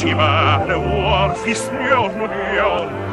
Shiva, the war, fist, mjörn och björn.